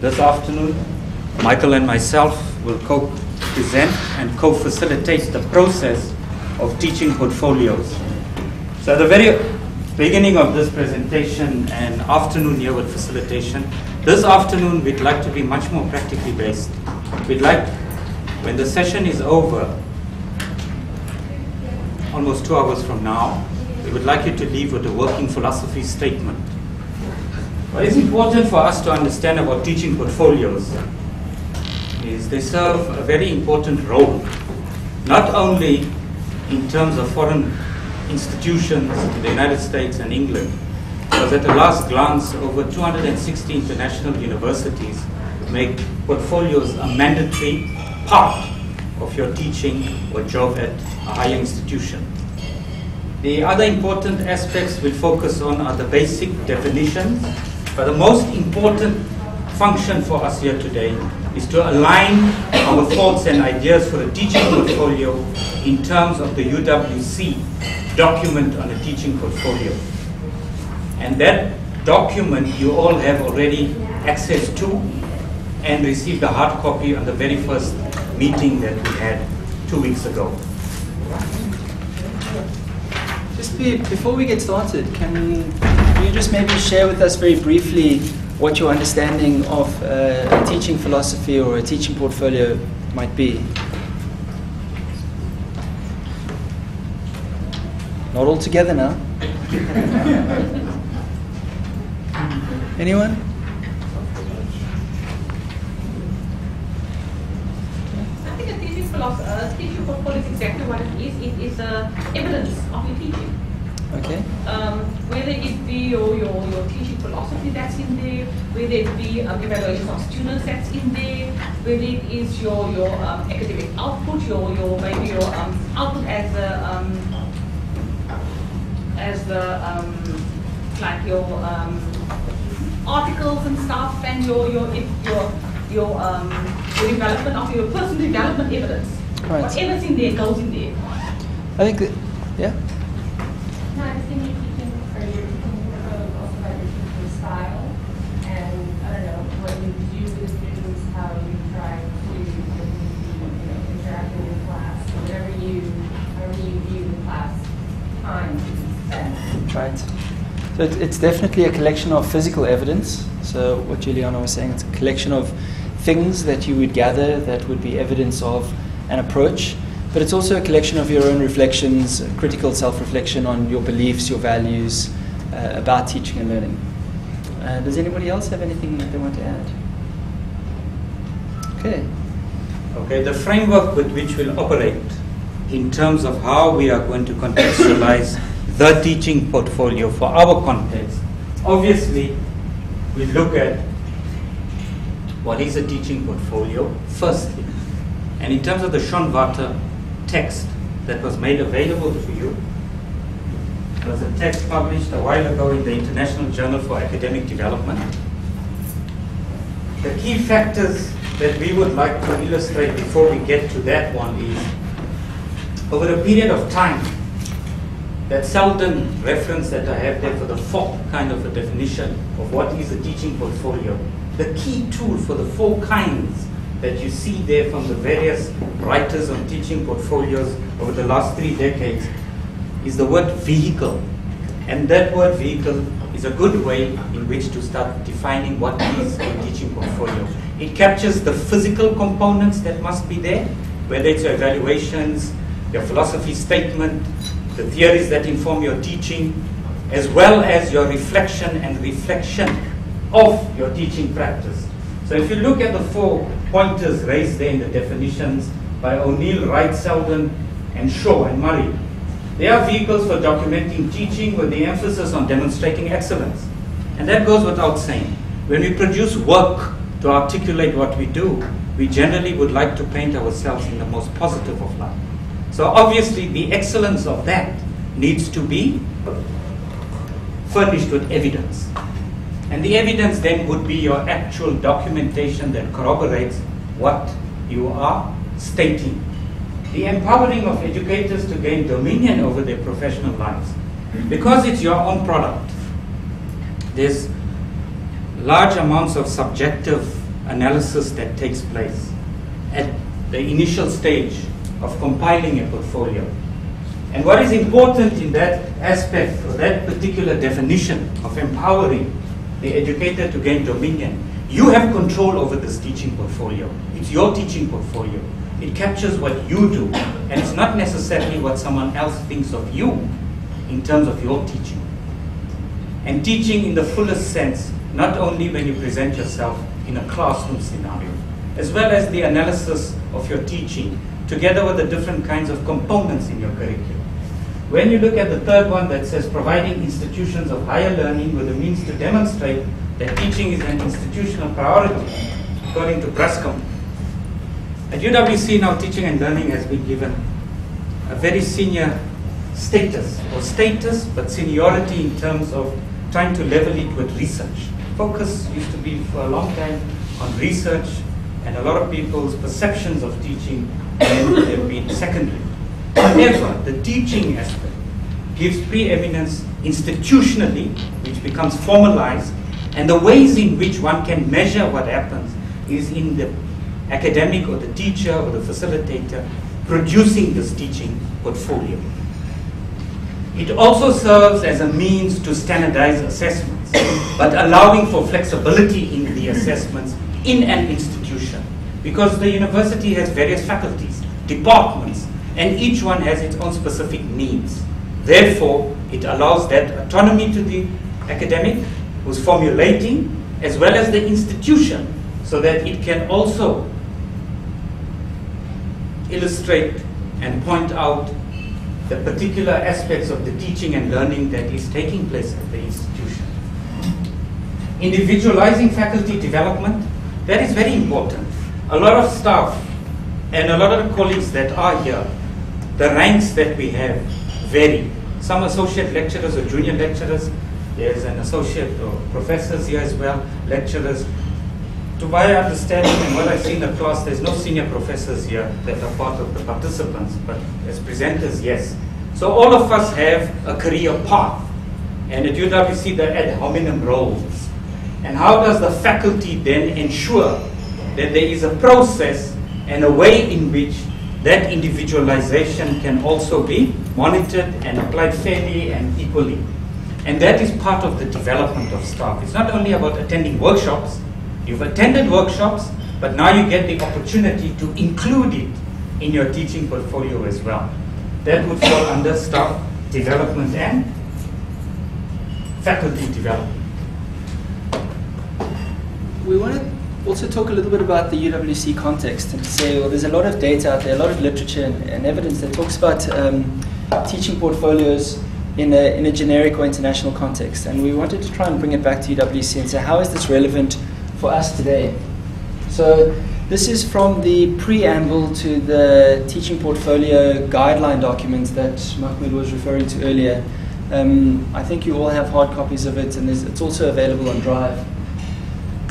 This afternoon, Michael and myself will co-present and co-facilitate the process of teaching portfolios. So at the very beginning of this presentation and afternoon here with facilitation, this afternoon we'd like to be much more practically based. We'd like, when the session is over, almost two hours from now, we would like you to leave with a working philosophy statement what is important for us to understand about teaching portfolios is they serve a very important role, not only in terms of foreign institutions in the United States and England, because at a last glance, over 260 international universities make portfolios a mandatory part of your teaching or job at a higher institution. The other important aspects we'll focus on are the basic definitions but the most important function for us here today is to align our thoughts and ideas for a teaching portfolio in terms of the UWC document on a teaching portfolio. And that document you all have already access to and received a hard copy on the very first meeting that we had two weeks ago. Just be, before we get started, can, can you just maybe share with us very briefly what your understanding of uh, a teaching philosophy or a teaching portfolio might be? Not all together now. Anyone? I think a teaching philosophy, uh, teaching portfolio is exactly what it is. Uh, evidence of your teaching. Okay. Um, whether it be your, your, your teaching philosophy that's in there, whether it be um, evaluation of students that's in there, whether it is your, your um, academic output, your, your maybe your um, output as the um, as the um, like your um, articles and stuff and your your your your um, your development of your personal development evidence. Right. Whatever's in there goes in there. I think that, yeah? No, I think you're teaching, or you're teaching uh, also about your teaching style, and I don't know, what you do with students, how you try to, you know, interact with the class, whatever you, however you view the class time spent. Right. So it, it's definitely a collection of physical evidence. So what Juliana was saying, it's a collection of things that you would gather that would be evidence of an approach. But it's also a collection of your own reflections, critical self-reflection on your beliefs, your values uh, about teaching and learning. Uh, does anybody else have anything that they want to add? Okay. Okay, the framework with which we'll operate in terms of how we are going to contextualize the teaching portfolio for our context. Obviously, we look at what is a teaching portfolio firstly. And in terms of the Schönwetter text that was made available to you, was a text published a while ago in the International Journal for Academic Development. The key factors that we would like to illustrate before we get to that one is over a period of time, that Seldin reference that I have there for the fourth kind of a definition of what is a teaching portfolio, the key tool for the four kinds that you see there from the various writers on teaching portfolios over the last three decades is the word vehicle. And that word vehicle is a good way in which to start defining what is a teaching portfolio. It captures the physical components that must be there, whether it's your evaluations, your philosophy statement, the theories that inform your teaching, as well as your reflection and reflection of your teaching practice. So if you look at the four pointers raised there in the definitions by O'Neill, Wright, Seldin, and Shaw and Murray, they are vehicles for documenting teaching with the emphasis on demonstrating excellence. And that goes without saying. When we produce work to articulate what we do, we generally would like to paint ourselves in the most positive of light. So obviously the excellence of that needs to be furnished with evidence. And the evidence then would be your actual documentation that corroborates what you are stating. The empowering of educators to gain dominion over their professional lives. Because it's your own product, there's large amounts of subjective analysis that takes place at the initial stage of compiling a portfolio. And what is important in that aspect, that particular definition of empowering the educator to gain dominion, you have control over this teaching portfolio. It's your teaching portfolio. It captures what you do, and it's not necessarily what someone else thinks of you in terms of your teaching. And teaching in the fullest sense, not only when you present yourself in a classroom scenario, as well as the analysis of your teaching, together with the different kinds of components in your curriculum. When you look at the third one that says providing institutions of higher learning with the means to demonstrate that teaching is an institutional priority, according to Bruscombe. At UWC now teaching and learning has been given a very senior status, or status, but seniority in terms of trying to level it with research. Focus used to be for a long time on research, and a lot of people's perceptions of teaching have been secondary. However, the teaching aspect gives preeminence institutionally, which becomes formalized, and the ways in which one can measure what happens is in the academic or the teacher or the facilitator producing this teaching portfolio. It also serves as a means to standardize assessments, but allowing for flexibility in the assessments in an institution. Because the university has various faculties, departments, and each one has its own specific needs. Therefore, it allows that autonomy to the academic who's formulating, as well as the institution, so that it can also illustrate and point out the particular aspects of the teaching and learning that is taking place at the institution. Individualizing faculty development, that is very important. A lot of staff and a lot of colleagues that are here, the ranks that we have vary. Some associate lecturers or junior lecturers, there's an associate or professors here as well, lecturers. To my understanding and what I see in the class, there's no senior professors here that are part of the participants, but as presenters, yes. So all of us have a career path. And at UWC, the ad hominem roles. And how does the faculty then ensure that there is a process and a way in which that individualization can also be monitored and applied fairly and equally. And that is part of the development of staff. It's not only about attending workshops, You've attended workshops, but now you get the opportunity to include it in your teaching portfolio as well. That would fall under staff development and faculty development. We want also talk a little bit about the UWC context and say, well, there's a lot of data out there, a lot of literature and, and evidence that talks about um, teaching portfolios in a, in a generic or international context. And we wanted to try and bring it back to UWC and say, how is this relevant for us today. So this is from the preamble to the teaching portfolio guideline document that Mahmoud was referring to earlier. Um, I think you all have hard copies of it and it's also available on Drive.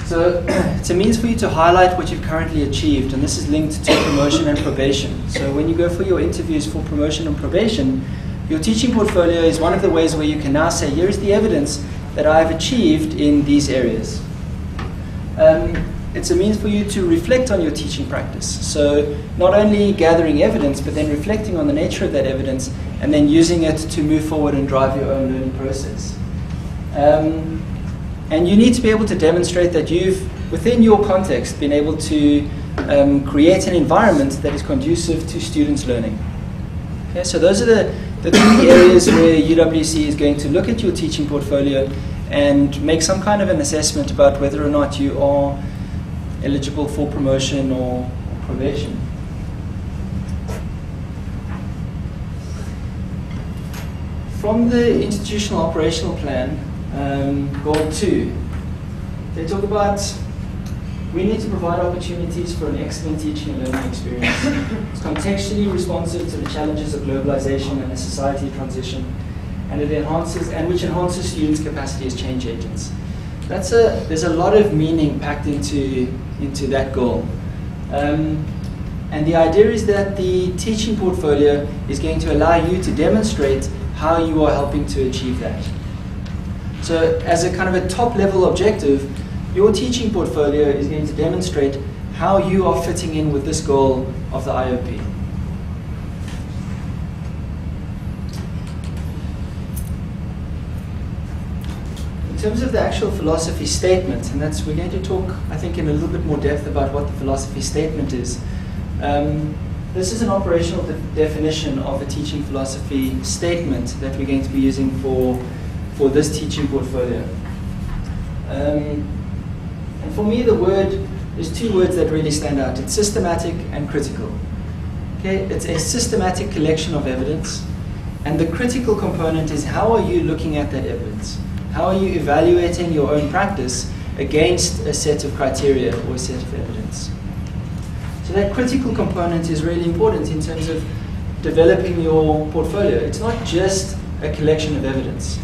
So it's a means for you to highlight what you've currently achieved and this is linked to promotion and probation. So when you go for your interviews for promotion and probation, your teaching portfolio is one of the ways where you can now say, here's the evidence that I've achieved in these areas. Um, it's a means for you to reflect on your teaching practice. So not only gathering evidence, but then reflecting on the nature of that evidence and then using it to move forward and drive your own learning process. Um, and you need to be able to demonstrate that you've, within your context, been able to um, create an environment that is conducive to students learning. Okay, so those are the, the three areas where UWC is going to look at your teaching portfolio and make some kind of an assessment about whether or not you are eligible for promotion or probation. From the institutional operational plan, um, goal two, they talk about we need to provide opportunities for an excellent teaching and learning experience. it's contextually responsive to the challenges of globalization and a society transition and it enhances and which enhances students' capacity as change agents. That's a there's a lot of meaning packed into into that goal. Um, and the idea is that the teaching portfolio is going to allow you to demonstrate how you are helping to achieve that. So as a kind of a top level objective, Your teaching portfolio is going to demonstrate how you are fitting in with this goal of the IOP. In terms of the actual philosophy statement, and that's we're going to talk, I think, in a little bit more depth about what the philosophy statement is. Um, this is an operational de definition of a teaching philosophy statement that we're going to be using for, for this teaching portfolio. Um, and for me, the word, there's two words that really stand out. It's systematic and critical. Okay, it's a systematic collection of evidence, and the critical component is how are you looking at that evidence? How are you evaluating your own practice against a set of criteria or a set of evidence? So that critical component is really important in terms of developing your portfolio. It's not just a collection of evidence.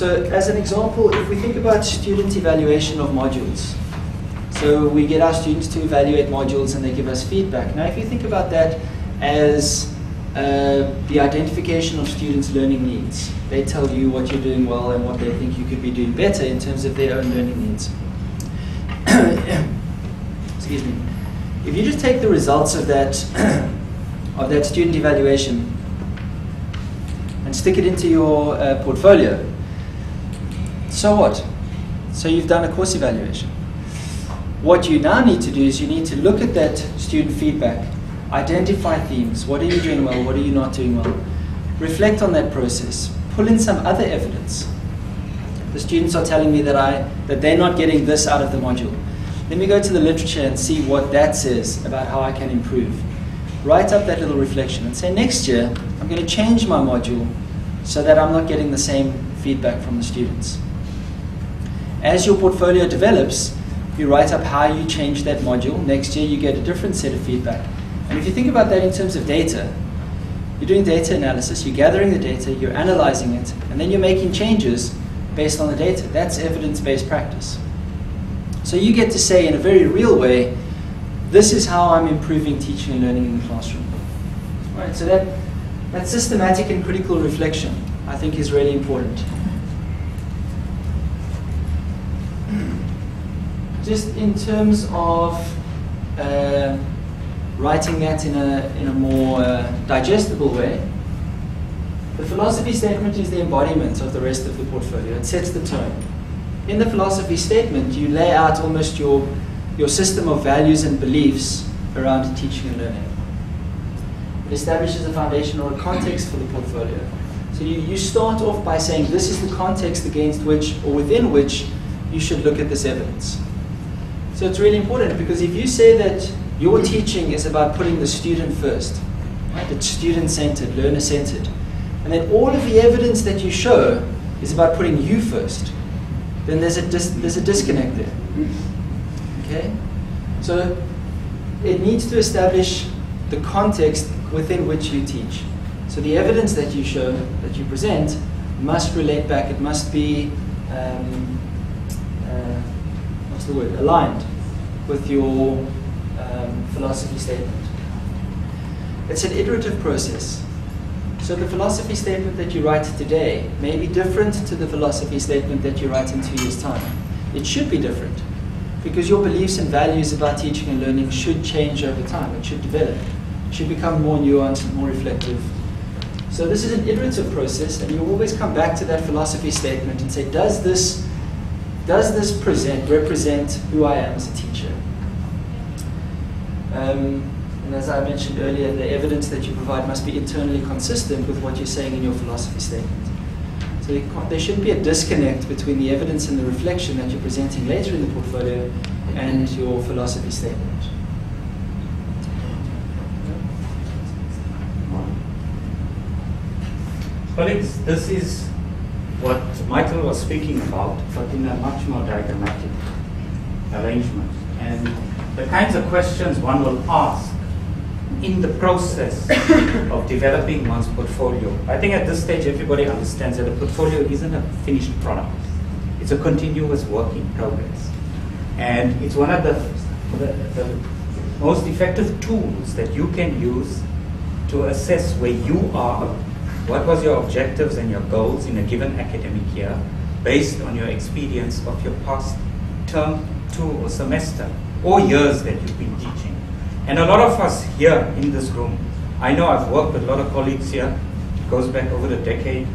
So as an example, if we think about student evaluation of modules, so we get our students to evaluate modules and they give us feedback. Now if you think about that as uh, the identification of students' learning needs, they tell you what you're doing well and what they think you could be doing better in terms of their own learning needs. Excuse me. If you just take the results of that, of that student evaluation and stick it into your uh, portfolio, so what? So you've done a course evaluation. What you now need to do is you need to look at that student feedback, identify themes. What are you doing well? What are you not doing well? Reflect on that process. Pull in some other evidence. The students are telling me that, I, that they're not getting this out of the module. Let me go to the literature and see what that says about how I can improve. Write up that little reflection and say, next year, I'm going to change my module so that I'm not getting the same feedback from the students. As your portfolio develops, you write up how you change that module. Next year, you get a different set of feedback. And if you think about that in terms of data, you're doing data analysis, you're gathering the data, you're analyzing it, and then you're making changes based on the data. That's evidence-based practice. So you get to say in a very real way, this is how I'm improving teaching and learning in the classroom. Right, so that, that systematic and critical reflection, I think, is really important. Just in terms of uh, writing that in a, in a more uh, digestible way, the philosophy statement is the embodiment of the rest of the portfolio. It sets the tone in the philosophy statement, you lay out almost your, your system of values and beliefs around teaching and learning. It establishes a foundation or a context for the portfolio. So you, you start off by saying this is the context against which or within which you should look at this evidence. So it's really important because if you say that your teaching is about putting the student first, right? Student-centered, learner-centered, and that all of the evidence that you show is about putting you first, then there's a, there's a disconnect there. Okay? So it needs to establish the context within which you teach. So the evidence that you show, that you present, must relate back. It must be, um, uh, what's the word, aligned with your um, philosophy statement. It's an iterative process. So the philosophy statement that you write today may be different to the philosophy statement that you write in two years' time. It should be different because your beliefs and values about teaching and learning should change over time. It should develop. It should become more nuanced, and more reflective. So this is an iterative process, and you always come back to that philosophy statement and say, does this, does this present, represent who I am as a teacher? Um, and as I mentioned earlier, the evidence that you provide must be internally consistent with what you're saying in your philosophy statement. So there shouldn't be a disconnect between the evidence and the reflection that you're presenting later in the portfolio and your philosophy statement. Colleagues, this is what Michael was speaking about, but in a much more diagrammatic arrangement. And the kinds of questions one will ask in the process of developing one's portfolio. I think at this stage everybody understands that a portfolio isn't a finished product. It's a continuous work in progress. And it's one of the, the, the most effective tools that you can use to assess where you are, what was your objectives and your goals in a given academic year, based on your experience of your past term, two, or semester, or years that you've been teaching. And a lot of us here in this room, I know I've worked with a lot of colleagues here, it goes back over the decade.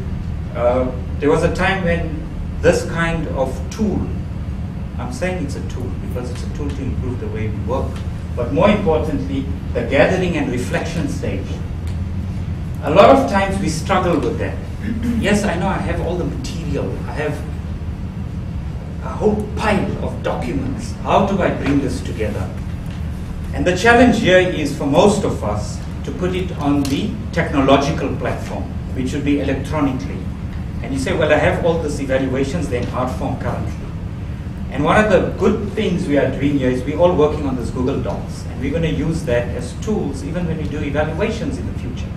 Uh, there was a time when this kind of tool, I'm saying it's a tool because it's a tool to improve the way we work, but more importantly, the gathering and reflection stage. A lot of times we struggle with that. yes, I know I have all the material, I have a whole pile of documents. How do I bring this together? And the challenge here is for most of us to put it on the technological platform, which would be electronically. And you say, well, I have all these evaluations, they're in hard form currently. And one of the good things we are doing here is we're all working on this Google Docs, and we're going to use that as tools even when we do evaluations in the future,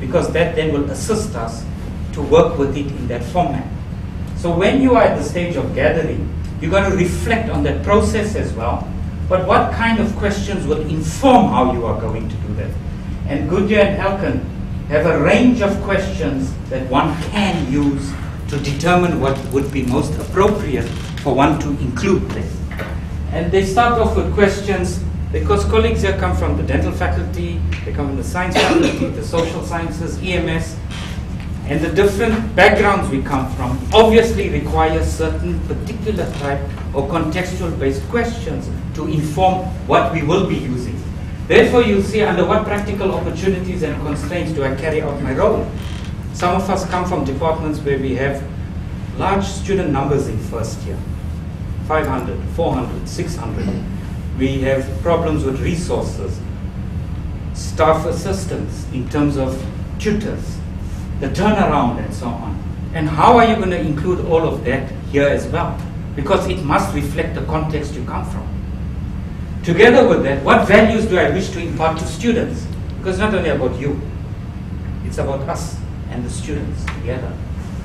because that then will assist us to work with it in that format. So when you are at the stage of gathering, you've got to reflect on that process as well, but what kind of questions will inform how you are going to do that? And Goodyear and Allchin have a range of questions that one can use to determine what would be most appropriate for one to include this. And they start off with questions because colleagues here come from the dental faculty, they come from the science faculty, the social sciences, EMS, and the different backgrounds we come from obviously require certain particular type or contextual based questions to inform what we will be using. Therefore, you see under what practical opportunities and constraints do I carry out my role. Some of us come from departments where we have large student numbers in first year 500, 400, 600. We have problems with resources, staff assistance in terms of tutors, the turnaround, and so on. And how are you going to include all of that here as well? Because it must reflect the context you come from. Together with that, what values do I wish to impart to students? Because it's not only about you, it's about us and the students together.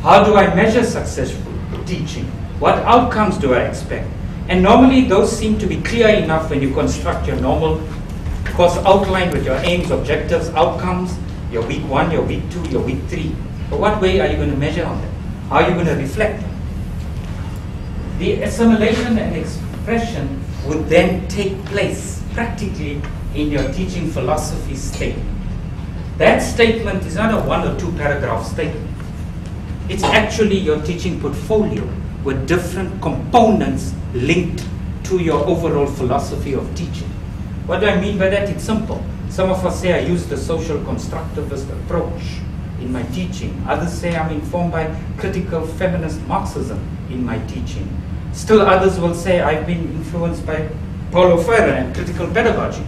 How do I measure successful teaching? What outcomes do I expect? And normally those seem to be clear enough when you construct your normal course outline with your aims, objectives, outcomes, your week one, your week two, your week three. But what way are you going to measure on them? How are you going to reflect? The assimilation and expression would then take place practically in your teaching philosophy statement. That statement is not a one or two paragraph statement. It's actually your teaching portfolio with different components linked to your overall philosophy of teaching. What do I mean by that? It's simple. Some of us say I use the social constructivist approach in my teaching. Others say I'm informed by critical feminist Marxism in my teaching. Still others will say I've been influenced by Paulo Freire and critical pedagogy.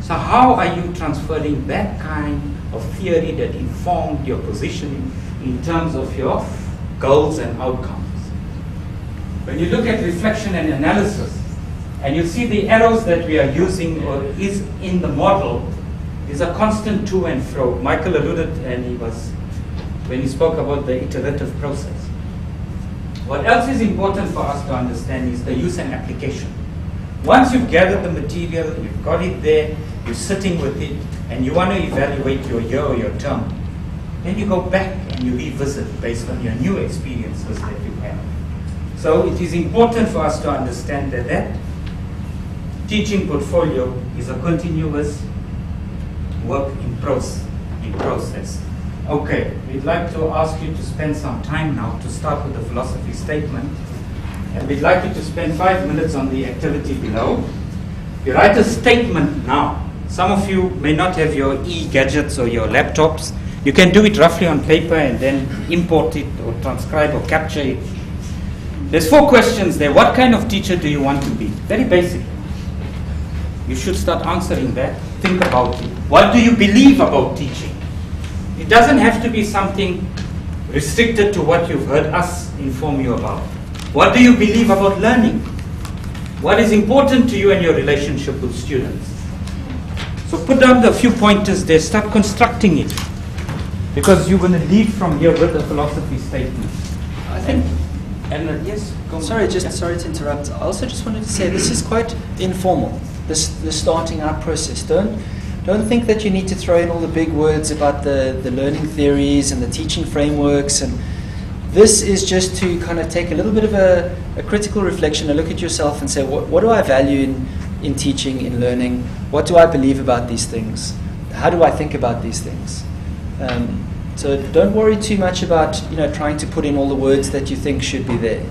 So how are you transferring that kind of theory that informed your positioning in terms of your goals and outcomes? When you look at reflection and analysis, and you see the arrows that we are using or is in the model is a constant to and fro. Michael alluded and he was when he spoke about the iterative process. What else is important for us to understand is the use and application. Once you've gathered the material, you've got it there, you're sitting with it, and you want to evaluate your year or your term, then you go back and you revisit based on your new experiences that you have. So it is important for us to understand that that teaching portfolio is a continuous work in, process. in process. Okay, we'd like to ask you to spend some time now to start with the philosophy statement. And we'd like you to spend five minutes on the activity below. You write a statement now. Some of you may not have your e-gadgets or your laptops. You can do it roughly on paper and then import it or transcribe or capture it. There's four questions there. What kind of teacher do you want to be? Very basic. You should start answering that. Think about it. What do you believe about teaching? It doesn't have to be something restricted to what you've heard us inform you about. What do you believe about learning? What is important to you and your relationship with students? So put down the few pointers there, start constructing it. Because you're going to leave from here with a philosophy statement. I think. And uh, yes, go. Sorry, just Yeah. sorry to interrupt. I also just wanted to say this is quite informal. This the starting out process. Don't don't think that you need to throw in all the big words about the, the learning theories and the teaching frameworks and this is just to kind of take a little bit of a, a critical reflection, a look at yourself and say, what, what do I value in, in teaching, in learning? What do I believe about these things? How do I think about these things? Um, so don't worry too much about you know trying to put in all the words that you think should be there.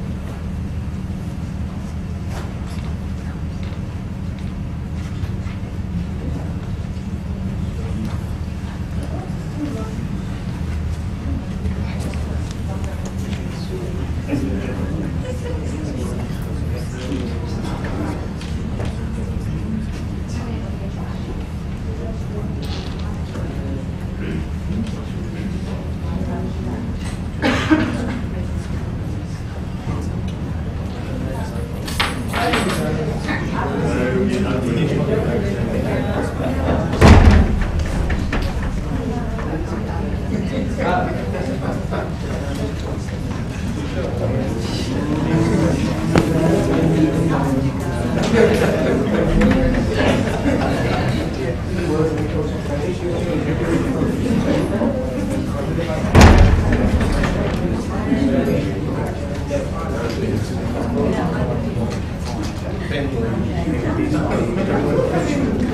Can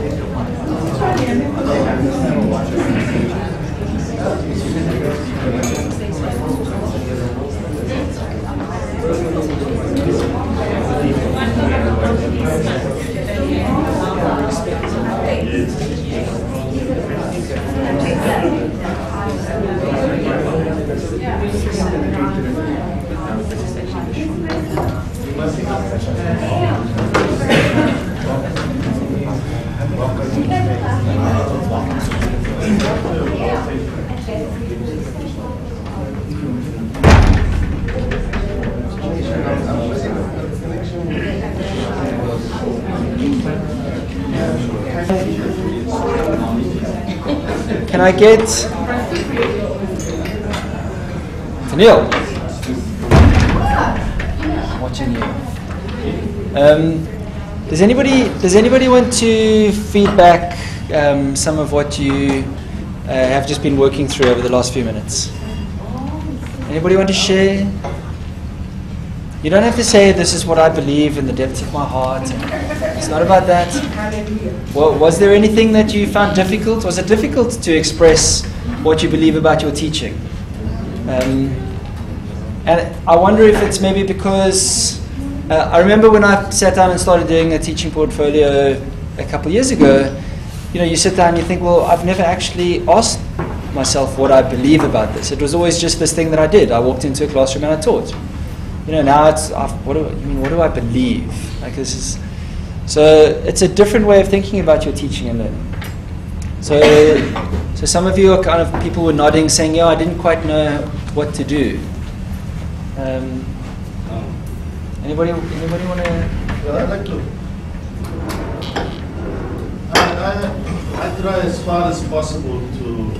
I get? I'm watching you. Um, does anybody does anybody want to feedback um, some of what you uh, have just been working through over the last few minutes? Anybody want to share? You don't have to say this is what I believe in the depths of my heart. It's not about that. Well, was there anything that you found difficult? Was it difficult to express what you believe about your teaching? Um, and I wonder if it's maybe because uh, I remember when I sat down and started doing a teaching portfolio a couple years ago. You know, you sit down and you think, well, I've never actually asked myself what I believe about this. It was always just this thing that I did. I walked into a classroom and I taught. You know, now it's I've, what do I mean? What do I believe? Like this is so it's a different way of thinking about your teaching and learning. So, so some of you are kind of people were nodding, saying, "Yeah, I didn't quite know what to do." Um, anybody, anybody want to? Well, I'd like to. I, I, I try as far as possible to,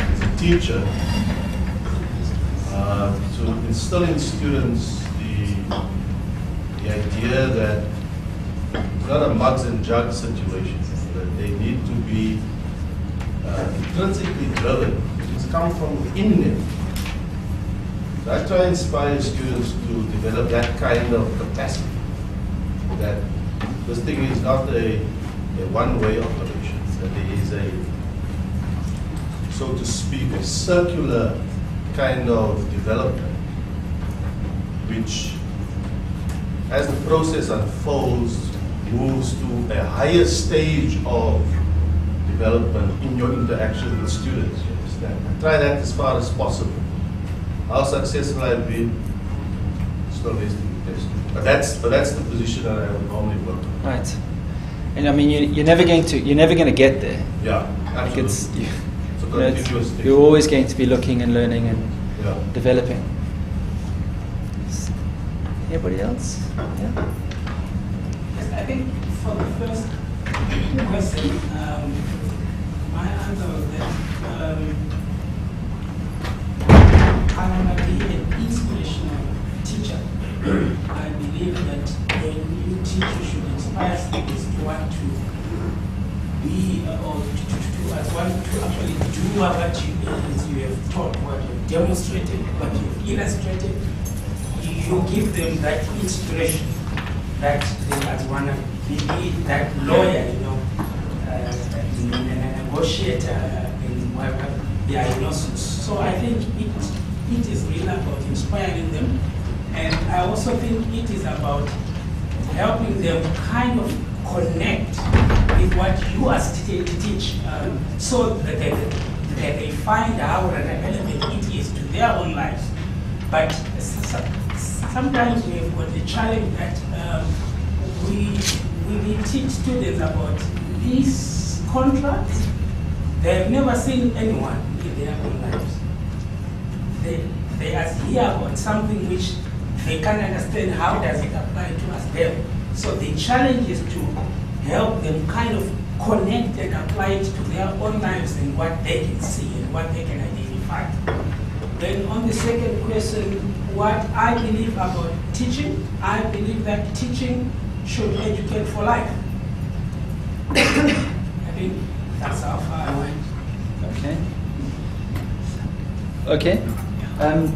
as a teacher, uh, to instill in students the, the idea that not a mugs and jugs situation, that they need to be uh, intrinsically driven. It's come from within them. So I try to inspire students to develop that kind of capacity. That this thing is not a, a one-way operation, that there is a, so to speak, a circular kind of development, which, as the process unfolds, moves to a higher stage of development in your interaction with students. You understand? I try that as far as possible. How successful I've been, still needs to be tested. But that's but that's the position that I would normally work. on. Right. And I mean, you, you're never going to you're never going to get there. Yeah, Like absolutely. it's you, it's you know, it's, you're always going to be looking and learning and Yeah. developing. Anybody else? Yeah. Think for the first question, um, my answer was that um, I want to be an inspirational teacher. I believe that a new teacher should inspire students to want to be uh, or to, to, to, as one to actually do what you, is you have taught, what you've demonstrated, what you've illustrated, you give them that inspiration that they as one it that lawyer, you know, uh, in, in a negotiator, uh, in whatever their innocence. So I think it it is really about inspiring them, and I also think it is about helping them kind of connect with what you to teach, um, so that they, that they find how relevant it is to their own lives. But sometimes we have got the challenge that um, we, we teach students about these contracts. They have never seen anyone in their own lives. They, they are here about something which they can't understand how does it apply to us them. So the challenge is to help them kind of connect and apply it to their own lives and what they can see and what they can identify. Then on the second question, what I believe about teaching, I believe that teaching should educate for life. I think that's how far I went. Okay. Okay. Um,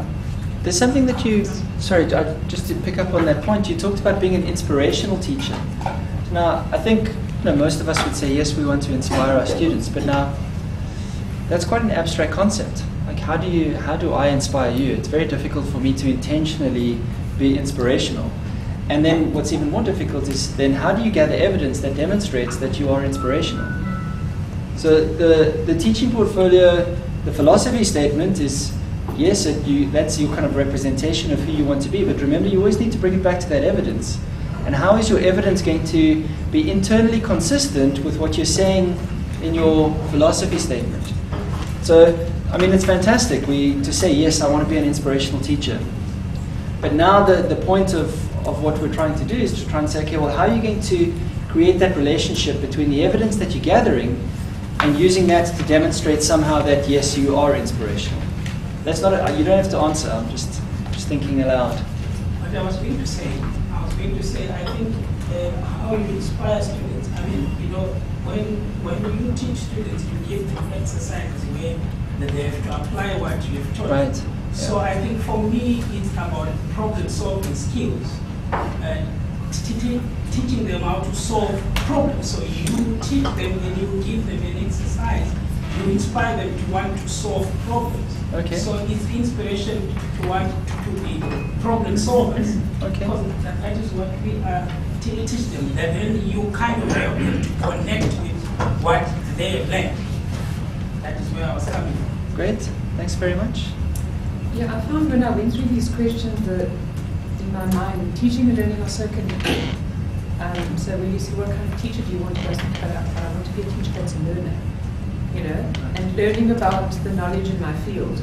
there's something that you, sorry, I- just to pick up on that point, you talked about being an inspirational teacher. Now, I think you know, most of us would say, yes, we want to inspire our students, but now that's quite an abstract concept. How do you, how do I inspire you? It's very difficult for me to intentionally be inspirational. And then what's even more difficult is then how do you gather evidence that demonstrates that you are inspirational? So the, the teaching portfolio, the philosophy statement is yes, it, you, that's your kind of representation of who you want to be. But remember, you always need to bring it back to that evidence. And how is your evidence going to be internally consistent with what you're saying in your philosophy statement? So, I mean, it's fantastic we, to say, yes, I want to be an inspirational teacher. But now the, the point of, of what we're trying to do is to try and say, okay, well, how are you going to create that relationship between the evidence that you're gathering and using that to demonstrate somehow that, yes, you are inspirational? That's not, a, you don't have to answer, I'm just, just thinking aloud. What I was going to say, I was going to say, I think uh, how you inspire students. I mean, you know, when when you teach students, you give them exercises where that they have to apply what you have taught. Right. So I think for me, it's about problem-solving skills and teaching teaching them how to solve problems. So you teach them and you give them an exercise. You inspire them to want to solve problems. Okay. So it's inspiration to want to be problem solvers. Okay. Because that that is what we are te- teach them. And then you kind of help them to connect with what they have learned. That is where I was coming from. Great, thanks very much. Yeah, I found when I went through these questions that in my mind, teaching and learning are so connected. Um, so when you say, what kind of teacher do you want to be? I think, "But I, I want to be a teacher that's a learner, you know, and learning about the knowledge in my field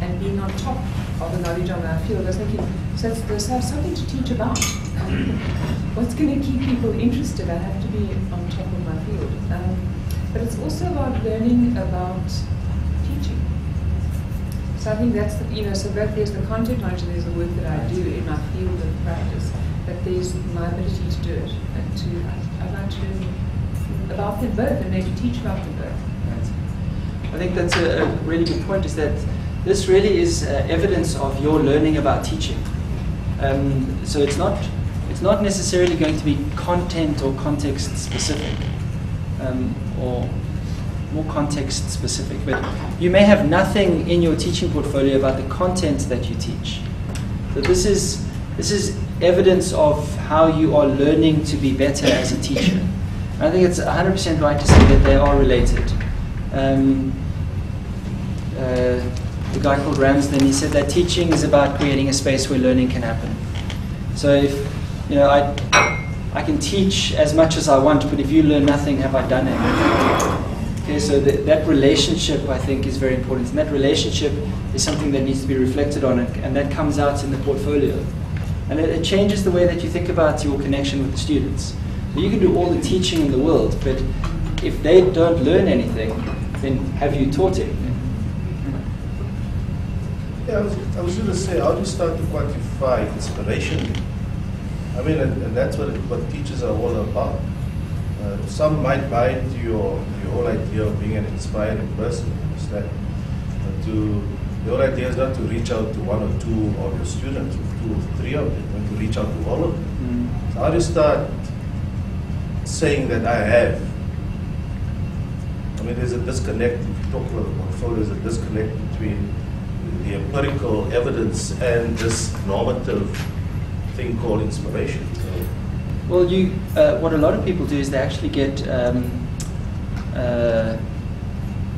and being on top of the knowledge on my field. I was thinking, so there's something to teach about. What's going to keep people interested? I have to be on top of my field. Um, but it's also about learning about. So I think that's the, you know, so both there's the content knowledge and there's the work that I do in my field of practice, but there's my ability to do it and to, I, I'd like to learn about them both and maybe teach about them both. I think that's a, a really good point. Is that this really is uh, evidence of your learning about teaching. Um, so it's not it's not necessarily going to be content or context specific, um, or more context specific. But you may have nothing in your teaching portfolio about the content that you teach. So this is this is evidence of how you are learning to be better as a teacher. And I think it's 100% right to say that they are related. Um, uh, the guy called Ramsden, he said that teaching is about creating a space where learning can happen. So if, you know, I, I can teach as much as I want, but if you learn nothing, have I done anything? Okay, so that that relationship, I think, is very important. And that relationship is something that needs to be reflected on, and, and that comes out in the portfolio. And it, it changes the way that you think about your connection with the students. So you can do all the teaching in the world, but if they don't learn anything, then have you taught it? Yeah, I was, I was going to say, how do you start to quantify inspiration? I mean, and, and that's what, what teachers are all about. Uh, some might buy into your, your whole idea of being an inspiring person, understand? But to, the whole idea is not to reach out to one or two of your students, or two or three of them, but to reach out to all of them. Mm. So how do you start saying that I have? I mean, there's a disconnect, if you talk about the portfolio, there's a disconnect between the empirical evidence and this normative thing called inspiration. So, Well, you, uh, what a lot of people do is they actually get, um, uh,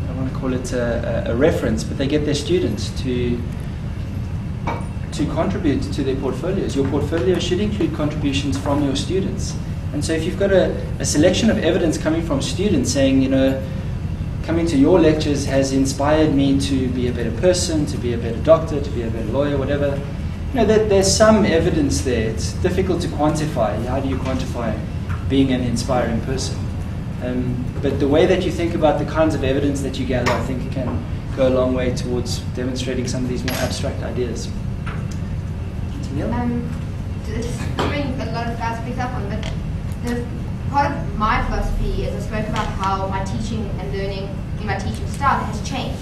I want to call it a, a, reference, but they get their students to to contribute to their portfolios. Your portfolio should include contributions from your students. And so if you've got a, a selection of evidence coming from students saying, you know, coming to your lectures has inspired me to be a better person, to be a better doctor, to be a better lawyer, whatever. You know, there, there's some evidence there. It's difficult to quantify. How do you quantify being an inspiring person? Um, but the way that you think about the kinds of evidence that you gather, I think, can go a long way towards demonstrating some of these more abstract ideas. Um, a lot of guys up on, but part of my philosophy is I spoke about how my teaching and learning in my teaching style has changed.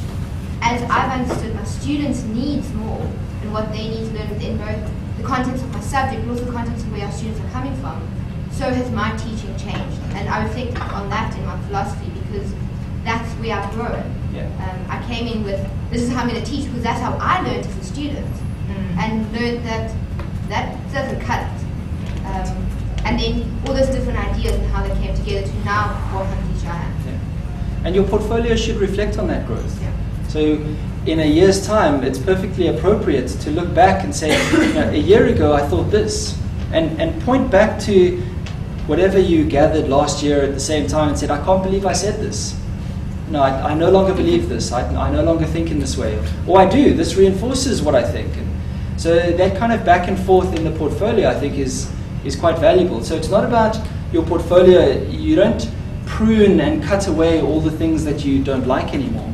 As I've understood my students' needs more and what they need to learn within both the context of my subject, but also the context of where our students are coming from, so has my teaching changed. And I reflect on that in my philosophy because that's where I've grown. Yeah. Um, I came in with, this is how I'm going to teach because that's how I learned as a student and learned that that doesn't cut it. Um, and then all those different ideas and how they came together to now what of teacher I am. Yeah. And your portfolio should reflect on that growth. Yeah. So, in a year's time, it's perfectly appropriate to look back and say, you know, a year ago I thought this, and, and point back to whatever you gathered last year at the same time and said, I can't believe I said this. No, I, I no longer believe this. I, I no longer think in this way. Or I do. This reinforces what I think. And so that kind of back and forth in the portfolio, I think, is, is quite valuable. So it's not about your portfolio. You don't prune and cut away all the things that you don't like anymore.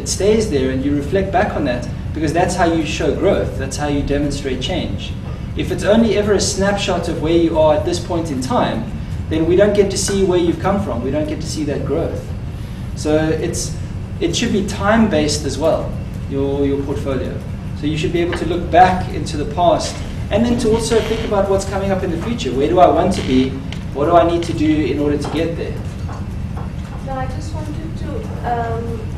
It stays there and you reflect back on that because that's how you show growth. That's how you demonstrate change. If it's only ever a snapshot of where you are at this point in time, then we don't get to see where you've come from. We don't get to see that growth. So it's, it should be time based as well, your, your portfolio. So you should be able to look back into the past and then to also think about what's coming up in the future. Where do I want to be? What do I need to do in order to get there? No, I just wanted to um,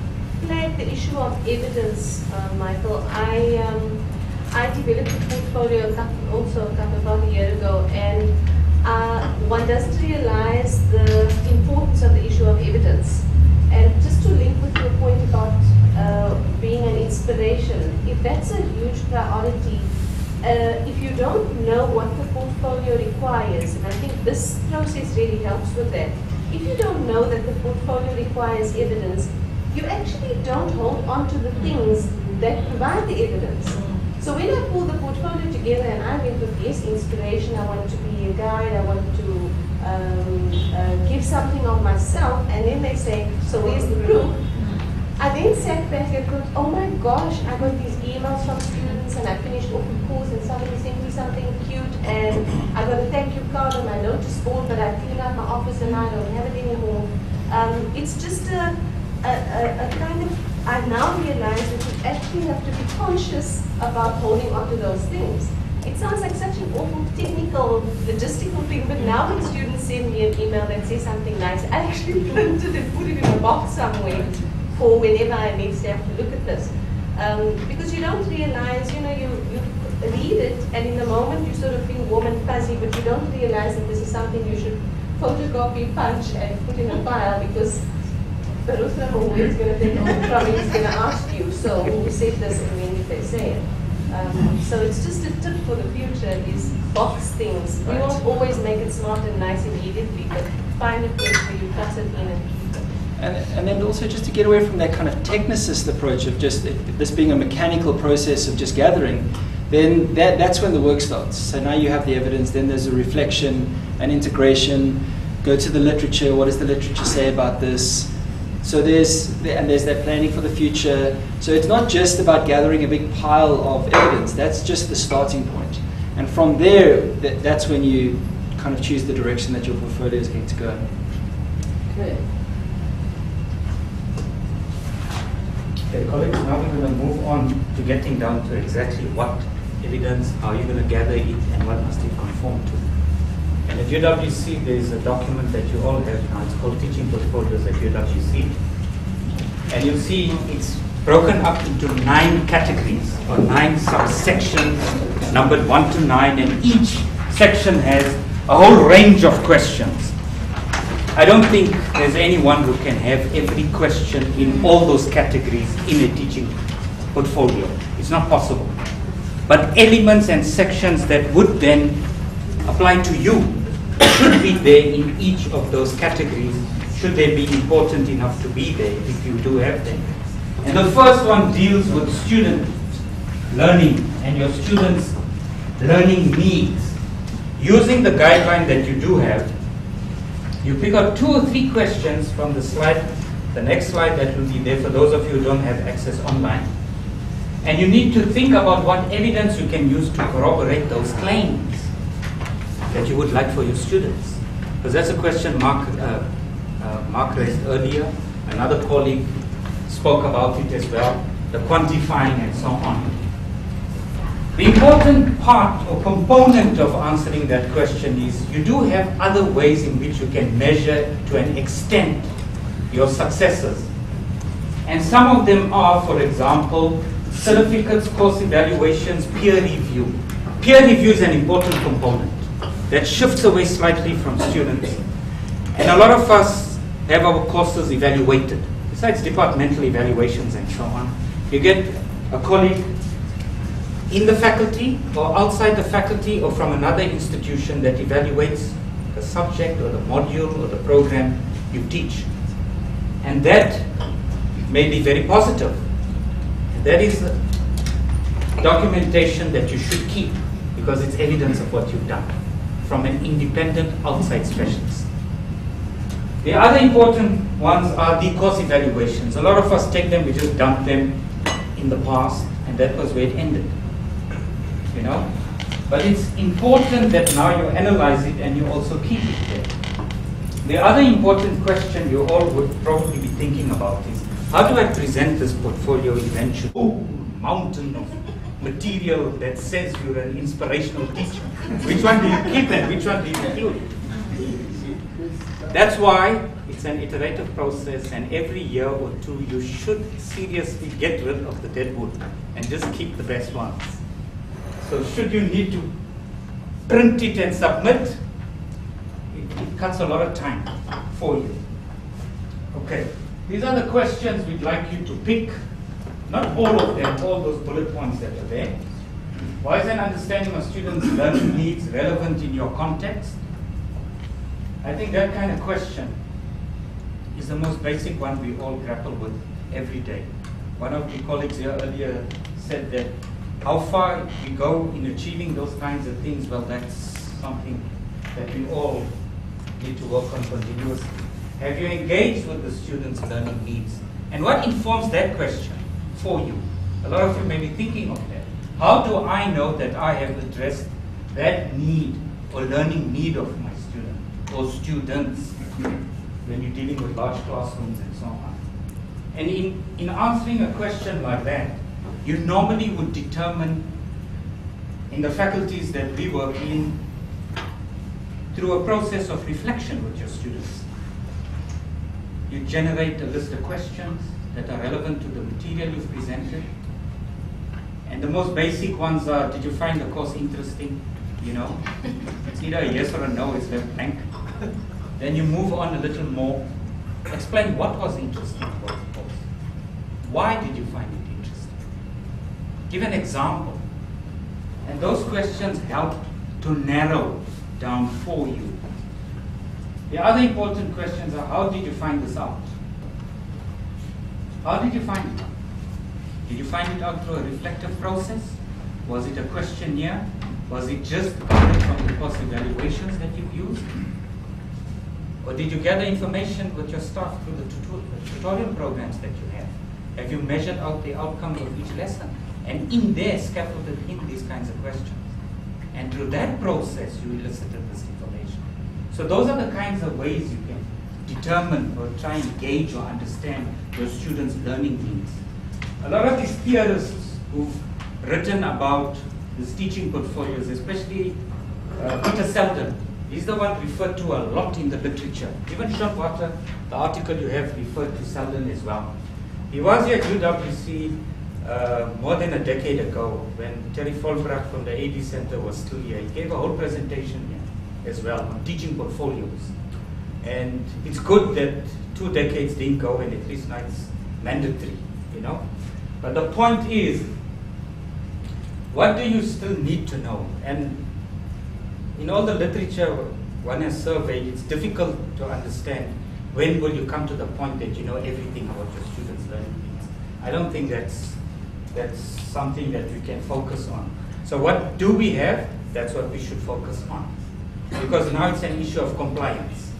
the issue of evidence, uh, Michael. I um, I developed a portfolio also a couple about a year ago, and uh, one doesn't realize the importance of the issue of evidence. And just to link with your point about uh, being an inspiration, if that's a huge priority, uh, if you don't know what the portfolio requires, and I think this process really helps with that, if you don't know that the portfolio requires evidence, you actually don't hold on to the things that provide the evidence. So when I pull the portfolio together and I went with yes, inspiration, I want to be a guide, I want to um, uh, give something of myself, and then they say, so where's the proof? I then sat back and thought, oh my gosh, I got these emails from students and I finished off a course and somebody sent me something cute and I got a thank you card on my notice board but I cleaned out my office and I don't have it anymore. Um, it's just a, a, a, a kind of, I now realize that you actually have to be conscious about holding on to those things. It sounds like such an awful technical, logistical thing, but now when students send me an email that says something nice, I actually print it and put it in a box somewhere for whenever I next have to look at this. Um, because you don't realize, you know, you, you read it and in the moment you sort of feel warm and fuzzy, but you don't realize that this is something you should photocopy, punch, and put in a file because the Ruslam is going to over from it, he's going to ask you, so who said this and when did they say it? Um, so it's just a tip for the future is box things. We won't always make it smart and nice immediately, but find a place where you cut it in and keep it. And, and then also just to get away from that kind of technicist approach of just this being a mechanical process of just gathering, then that, that's when the work starts. So now you have the evidence, then there's a reflection, an integration, go to the literature, what does the literature say about this? So there's, and there's that planning for the future. So it's not just about gathering a big pile of evidence, that's just the starting point. And from there, that, that's when you kind of choose the direction that your portfolio is going to go. Okay. Okay, colleagues, now we're going to move on to getting down to exactly what evidence, are you're going to gather it, and what must it conform to. At UWC, there is a document that you all have now. It's called Teaching Portfolios at UWC. And you'll see it's broken up into nine categories or nine subsections, numbered one to nine, and each section has a whole range of questions. I don't think there's anyone who can have every question in all those categories in a teaching portfolio. It's not possible. But elements and sections that would then apply to you should be there in each of those categories, should they be important enough to be there if you do have them. And the first one deals with student learning and your students' learning needs. Using the guideline that you do have, you pick out two or three questions from the slide, the next slide that will be there for those of you who don't have access online. And you need to think about what evidence you can use to corroborate those claims that you would like for your students. Because that's a question Mark, uh, uh, Mark raised earlier. Another colleague spoke about it as well, the quantifying and so on. The important part or component of answering that question is you do have other ways in which you can measure to an extent your successes. And some of them are, for example, certificates, course evaluations, peer review. Peer review is an important component that shifts away slightly from students. And a lot of us have our courses evaluated, besides departmental evaluations and so on. You get a colleague in the faculty or outside the faculty or from another institution that evaluates the subject or the module or the program you teach. And that may be very positive. And that is documentation that you should keep because it's evidence of what you've done from an independent outside specialist. The other important ones are the course evaluations. A lot of us take them, we just dump them in the past, and that was where it ended you know. But it's important that now you analyze it and you also keep it there. The other important question you all would probably be thinking about is, how do I present this portfolio eventually? Oh, mountain of material that says you're an inspirational teacher. Which one do you keep and which one do you include? That's why it's an iterative process and every year or two you should seriously get rid of the dead wood and just keep the best ones. So should you need to print it and submit, it, it cuts a lot of time for you. Okay, these are the questions we'd like you to pick. Not all of them, all those bullet points that are there. Why is an understanding of students' learning needs relevant in your context? I think that kind of question is the most basic one we all grapple with every day. One of the colleagues here earlier said that how far we go in achieving those kinds of things, well, that's something that we all need to work on continuously. Have you engaged with the students' learning needs? And what informs that question for you? A lot of you may be thinking of that. How do I know that I have addressed that need or learning need of my student or students when you're dealing with large classrooms and so on? And in, in answering a question like that, you normally would determine in the faculties that we work in through a process of reflection with your students. You generate a list of questions that are relevant to the material you've presented. And the most basic ones are, did you find the course interesting? You know, it's either a yes or a no, it's left blank. Then you move on a little more. Explain what was interesting about the course. Why did you find it interesting? Give an example. And those questions help to narrow down for you. The other important questions are how did you find this out? How did you find it out? Did you find it out through a reflective process? Was it a questionnaire? Was it just coming from the course evaluations that you used? Or did you gather information with your staff through the tutorial programs that you have? Have you measured out the outcomes of each lesson? And in there, scaffolded in these kinds of questions. And through that process, you elicited this information. So those are the kinds of ways you can determine or try and gauge or understand your students' learning needs. A lot of these theorists who've written about these teaching portfolios, especially uh, Peter Seldin, he's the one referred to a lot in the literature. Even Schönwetter, the article you have referred to Seldin as well. He was here at UWC uh, more than a decade ago when Terry Folbracht from the AD Center was still here. He gave a whole presentation here as well on teaching portfolios. And it's good that two decades didn't go and at least now it's mandatory, you know. But the point is, what do you still need to know? And in all the literature one has surveyed, it's difficult to understand when will you come to the point that you know everything about your students' learning. I don't think that's that's something that we can focus on. So what do we have? That's what we should focus on. Because now it's an issue of compliance.